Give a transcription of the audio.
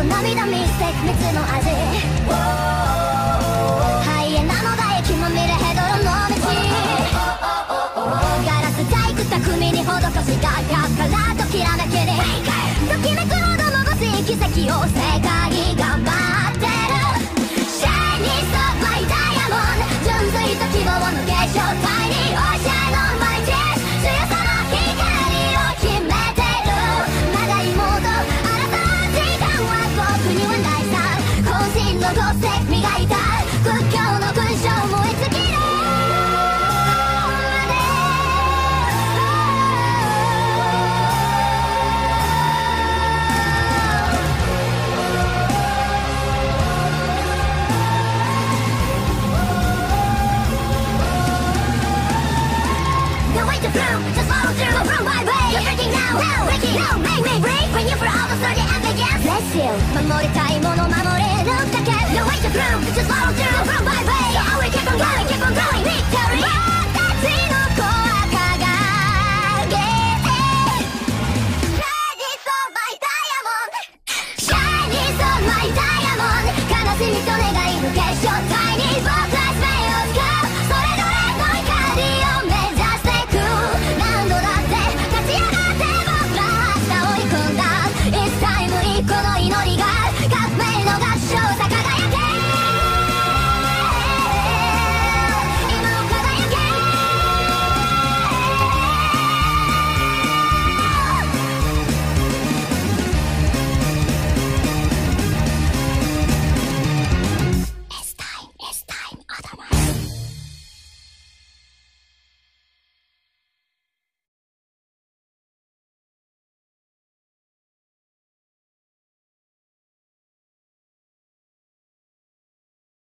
と涙ミステイク蜜の味。ハイエナの唾液まみれヘドロの道。ガラス細工巧みに施しが磨いたいものま through! It's just follow through!